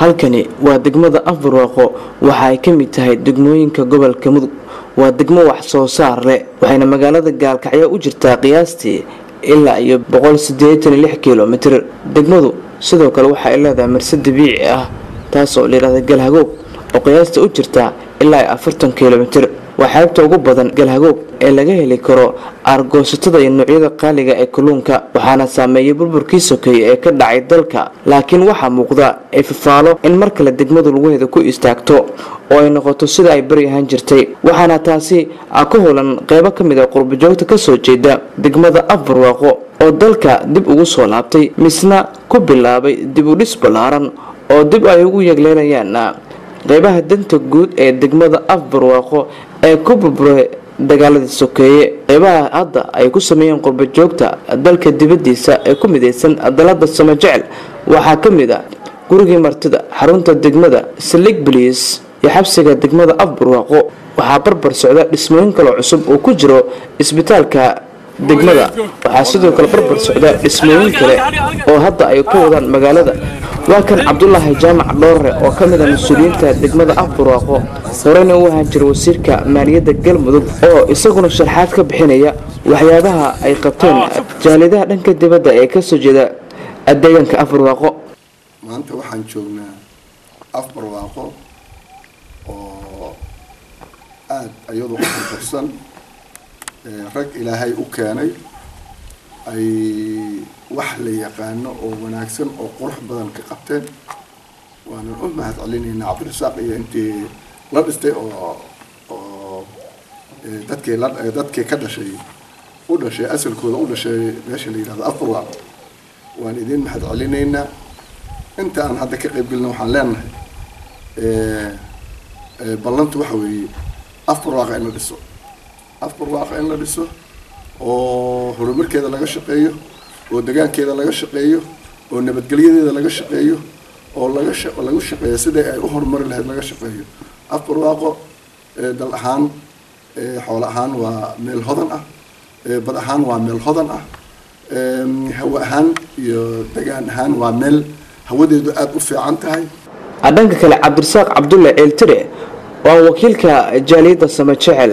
halkani waa degmada afbarwaaqo waxa ay ka mid tahay degmooyinka gobolka mudug waa degmo wax soo saar leh waxayna magaalada gaalkacyo u jirtaa qiyaastii ilaa iyo kilomitir degmadu sidoo kale waxa ay leedahay marse dabiici ah taasoo layidhahda galhagoog oo qiyaasta u jirta ilaa iyo afartan kilomitir waa xeebta ugu badan galhagoog ee laga heli karo aargoosatada iyo noocyada qaaliga ee kalluunka waxaana saameeyay burburkii sokeeye ee ka dhacay dalka. Laakiin waxaa muuqda fafaalo in mar kale degmadu laguheeda ku istaagto oo ay noqoto sida ay bari ahaan jirtay waxaana taasi ka holan qeybo ka mid a qurbajoogta ka soo jeeda degmada afbarwaaqo oo dalka dib ugu soo laabtay misna ku bilaabay dib u dhis ballaaran oo dib ay ugu yegleelayaan qeybaha danta guud ee degmada afbarwaaqo ee ku burburay dagaaladii sokeeye. Qeybaha hadda ay ku sameeyeen qurbajoogta dalka dibadiisa ee ku midaysan dalada samajecel waxaa ka mid a gurigii martida xarunta degmada slig baliis iyo xabsiga degmada afbarwaaqo waxaa barbar socda dhismooyin kaloo cusub oo ku jiro isbitaalka degmada. Waxaa sidoo kale barbar socda dhismooyin kale oo hadda ay ka wadaan magaalada waa kan cabdulaahi jaamac dhoorre oo ka mid a mas'uuliyiinta degmada afbarwaaqo horeyna u ahaan jira wasiirka maaliyadda galmudug oo isaguna sharxaad ka bixinaya waxyaabaha ay qabteen jaalidaha dhanka dibadda ee ka soo jeeda deegaanka afbarwaaqo maanta waxaan joognaa afbarwaaqo oo aada iyadu u furfursan rag ilaahay u keenay ay wax la yaqaano oo wanaagsan oo qurux badan ka qabteen. Waanan u mahad celinaynaa cabdirasaaq iyo intii la dhistay oo oo dadkii la dadkii ka dhashay u dhashay asalkooda u dhashay meesha la yidhahdo afbarwaaq waan idin mahad celinaynaa. Inta aan hadda ka qayb gelina waxaan leenahay ballantu waxa weeye afbarwaaqa in la dhiso. Afbarwaaqa in la dhiso oo horumarkeeda laga shaqeeyo oo degaankeeda laga shaqeeyo oo nabadgelyadeeda laga shaqeeyo oo laga lagu shaqeeyo sidai ay u horumari lahayd laga shaqeeyo. Afbarwaaqo dal ahaan xoolo ahaan waa meel hodan ah bad ahaan waa meel hodan ah hawo ahaan iyo degaan ahaan waa meel hawadeedu aada u fiican tahay. Dhanka kale cabdirasaaq cabdulle ceeltire waa wakiilka jaaliyadda samajecel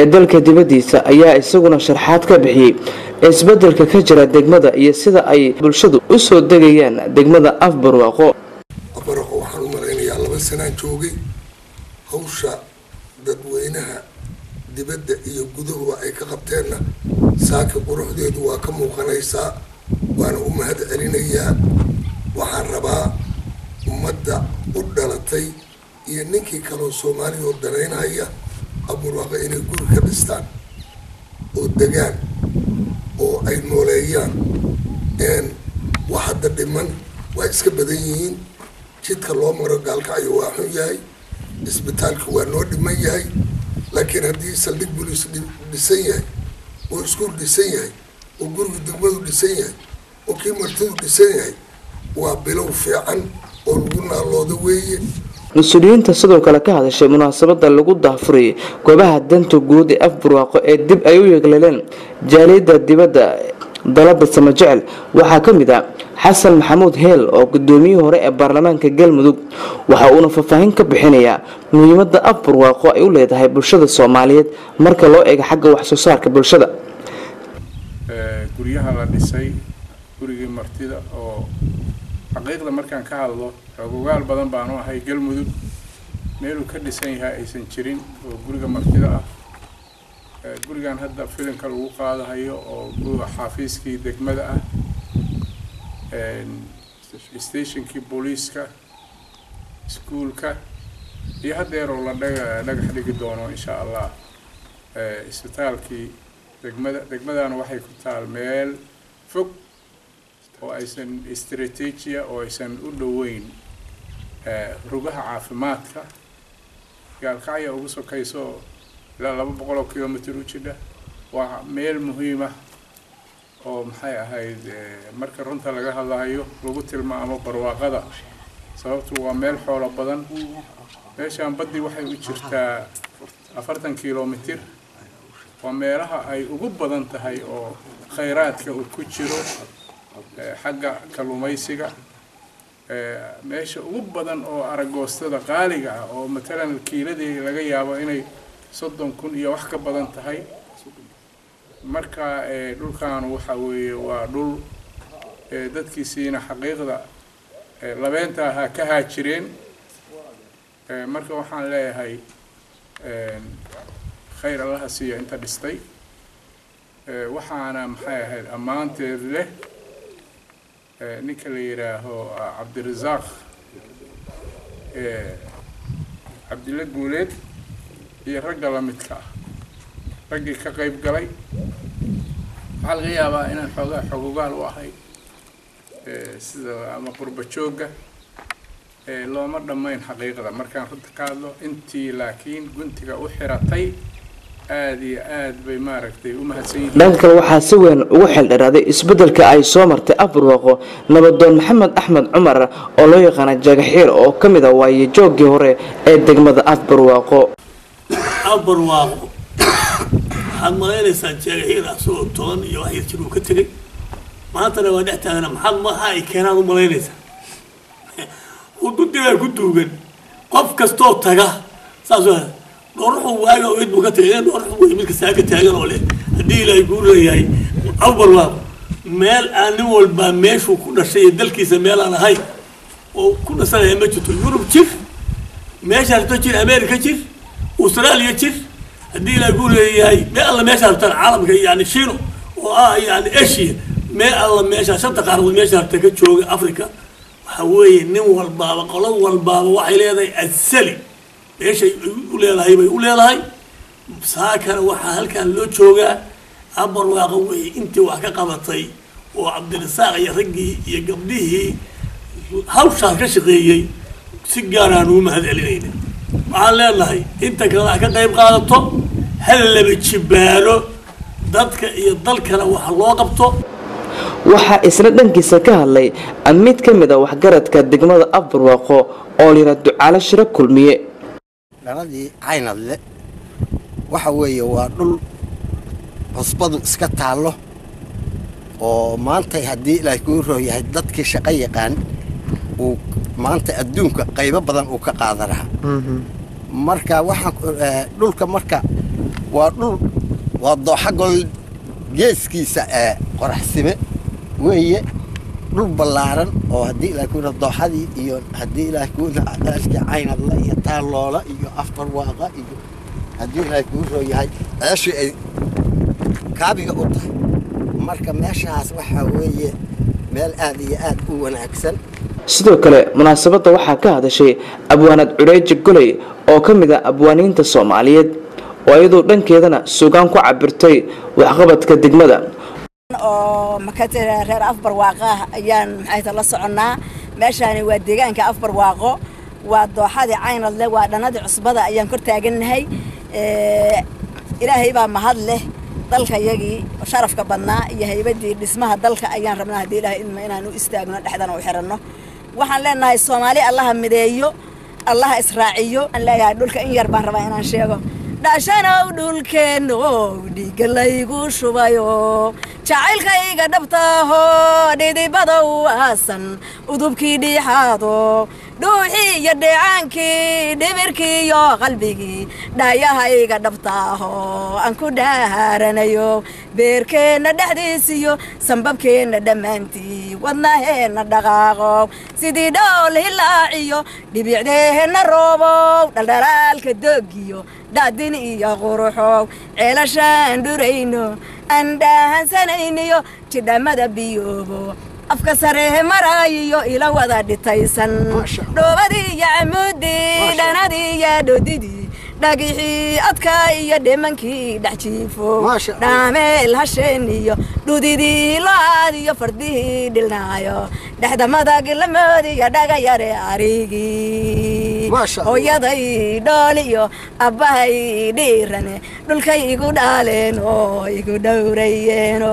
ee dalka dibadiisa ayaa isaguna sharxaad ka bixiyey. Isbedelka ka jira degmada iyo sida ay bulshadu u soo degayaan degmada afbarwaaqo afbarwaaqo waxaan u malaynayaa laba sanaan joogay. Hawsha dadweynaha dibadda iyo gudahuba ay ka qabteenna saaka quruxdeedu waa ka muuqanaysaa waana u mahad celinayaa waxaan rabaa ummadda u dhalatay iyo ninkii kaloo soomaaliya oo danaynaya aburwaaqo inay guri ka dhistaan oo degaan oo ay nooleeyaan. Wax hadda dhiman waa iska badan yihiin. Jidka loo maro gaalkacyo waa xun yahay. Isbitaalka waa noo dhiman yahay. Laakiin haddii saldhig bulis dhisan yahay oo iskuul dhisan yahay oo guriga degmadu dhisan yahay oo kii martidu dhisan yahay waa bilow fiican oo lagu naalooda weeye mas'uuliyiinta sidoo kale ka hadashay munaasabada lagu daafurayay goobaha danta guud ee afbarwaaqo ee dib ay u yeegleeleen jaaliyadda dibadda dalada samajecel. Waxaa ka mid ah xasan maxamuud heel oo gudoomiyihii hore ee baarlamaanka galmudug waxa uuna faahfaahin ka bixinayaa muhiimada afbarwaaqo ay u leedahay bulshada soomaaliyeed marka loo eego xagga wax soo saarka bulshada xaqiiqda markaan ka hadlo xoogogaal badan baanu ahay galmudug meeluu ka dhisan yahay aysan jirin oo guriga martida ah. Gurigan hadda filimka lagu qaadahayo oo xaafiiskii degmada ah stationkii booliiska iskuulka iyo haddeeroo la dhaga dhagax dhigi doono insha allah. Isbitaalkii degmada degmadana waxay ku taal meel fog oo aysan istrateejia oo aysan u dhoweyn rugaha caafimaadka. Gaalkacya ugu sokayso ilaa laba boqol oo kilomitr u jidha. Waa meel muhiima oo maxay ahayd marka runta laga hadlayo lagu tilmaamo barwaaqada. Sababtu waa meel xoolo badan. Meeshaan baddii waxay u jirtaa afartan kilomitr waa meelaha ay ugu badan tahay oo khayraadka uu ku jiro xagga kalluumaysiga meesha ugu badan oo aragoostada qaaliga ah oo matalan kiiladii laga yaabo inay soddon kun iyo wax ka badan tahay marka dhulkan waxa weeye waa dhul dadkiisiina xaqiiqda labeenta ahaa ka haajireen. Marka waxaan leeyahay khayr allaha siiya inta dhistay. Waxaana maxay ahayd ammaanteed leh ninka la yidhaaho cabdirasaaq cabdilla guuleed iyo ragga lamidka ah. Raggii ka qayb galay waxaa laga yaabaa inaan xoogaa xogogaal u ahay sida ama qurba looma dhammayn xaqiiqda. Markaan runta ka hadlo intii laakiin guntiga u xiratay aada iyo aad bay maaragtay u mahadsan yihiin dhanka kale waxaa si weyn ugu xeeldheeraaday isbeddelka ay soo martay afbarwaaqo nabadoon maxamed axmed cumar oo loo yaqaana jagaxiir oo ka mid a waaye jooggii hore ee degmada afbarwaaqo afbarwaaqo waxaad malaynaysaa jagaxiir asagoo toban iyo wax yar jir uu ka tegay? Maantana waa dhex taagana maxaad maha ay keenaad u malaynaysaa hududigaa ku duugan qof kastoo taga saas dhoorxu waaga oo id buu ka tagay dhoorxu wey midka saaga taagan oo leh. Haddii ilaahay kuu leeyahay awbarwaaq meel aan nin walbaa meeshuu ku dhashay iyo dalkiisa meel aan ahayn oo ku dhasanaya ma jirto. Yurub jir meesha rabto jir america jir australia jir. Haddii ilaahay kuu leeyahay meel alla meesha rabtaan caalamka yani shiino oo ah yani asia meel alla meesha shanta qaaradood meesha rabta ka jooga africa waxa weeye nin walbaaba qolo walbaaba waxay leedahay asali meeshay u leedahay bay u leedahay. Saakana waxaa halkan loo joogaa. Abarwaaqa wixii intii wax ka qabatay oo cabdirasaaq iyo raggii iyo gabdhihii hawshaas ka shaqeeyey si gaaraan ugu mahad celinayna waxaan leenahay inta kale ha ka qayb qaadato hal laba jibaalo dadka iyo dalkana wax loo qabto. Waxaa isna dhankiisa ka hadlay mid ka mid a waxgaradka degmada afbarwaaqo oo layidhaa ducaalo shiro kulmiye dhaladii caynadle. Waxa weeye waa dhul cusbadu iska taallo oo maanta haddii ilaahay kuu rooyahay dadkii shaqo yaqaan uu maanta adduunka qaybo badan uu ka qaadanaha marka waxaan dhulka marka waa dhul waa dooxa gol geeskiisa ee qoraxsime weeye dhul ballaaran oo haddii ilaahay kuuna dooxadii iyo haddii ilaahay kuuna ceeshkii caynadla iyo taaloola iyo afbarwaaqa iyo haddii ilaahay kuu rooyahay ceeshii ay kaabiga u tahay. Marka meeshaas waxaa weeye meel aad iyo aad u wanaagsan. Sidoo kale munaasabadda waxaa ka hadashay abwaanad cureeji goley oo ka mid ah abwaaniinta soomaaliyeed. Oo iyadoo dhankeedana sugaan ku cabirtay waxqabadka degmada oo makatira reer afbarwaaqo ayaan maxayta la soconnaa. Meeshaani waa deegaanka afbarwaaqo. Waa dooxadii caynadle waa dhanadii cusbada ayaan kor taagannahay. Ilaahay baa mahad leh. Dalkayagii sharafka badnaa iyo haybadii dhismaha dalka ayaan rabnaa haddii ilahay idma inaan u istaagno dhexdana u xiranno. Waxaan leenahay soomaali allaha mideeyo allaha israaciyo. Aan leeyahay dhulka in yar baan rabaa inaan sheego dhashanow dhulkeennow dhiigga laygu shubayo. Jacaylkayga dhabtaaho dhidibadow aasan udubkii dhiixaado dhuuxii iyo dheecaankii dhibirkii iyo qalbigii dhaayahayga dhabtaaho aan ku dhaaranayo beerkeenna dhexdiisiyo sambabkeenna dhammaantii wadnaheenna dhaqaaqo sidii dhool hilaaciyo dhibicdeenna roobow dhaldhalaalka doogiyo dhaadin iyo quruxow ceelashaan dhurayno aan dhaahansanayniyo jidhamada biyoobo afka saree maraayiyo ila wada dhitaysan. Dhoobadii iyo camuudii dhanadii iyo dhodidii dhagixii adkaa iyo dhimankii dhex jiifo dhaameel hasheen iyo dhudidii lo'aad iyo fardihii dhilnaayo dhexdamada gilamoodiyo dhagayare arigii hooyaday dhool iyo abbahay dhiirane dhulkay igu dhaaleen oo igu dhowrayeeno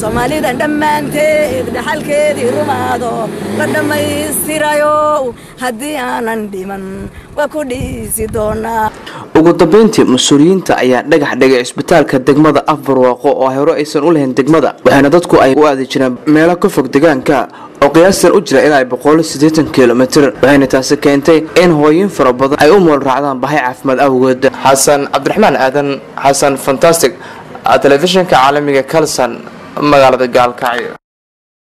soomaalidan dhammaanteed dhaxalkeedii rumaado la dhammaystirayo haddii aanan dhiman waa ku dhiisi doonaa ugu dambeyntii mas'uuliyiinta ayaa dhagax dhigay cisbitaalka degmada afbarwaaqo oo hore aysan u lahayn degmada waxaana dadku ay u aadi jireen meelo ka fog deegaanka oo qiyaastan u jira ilaa boqol sideetan kilomitir waxayna taasi keentay in hooyin fara badan ay u mool raacdaan bahay caafimaad awgeed xasan cabdiraxmaan aadan xasan fantastic telefishinka caalamiga kalson magaalada gaalkacyo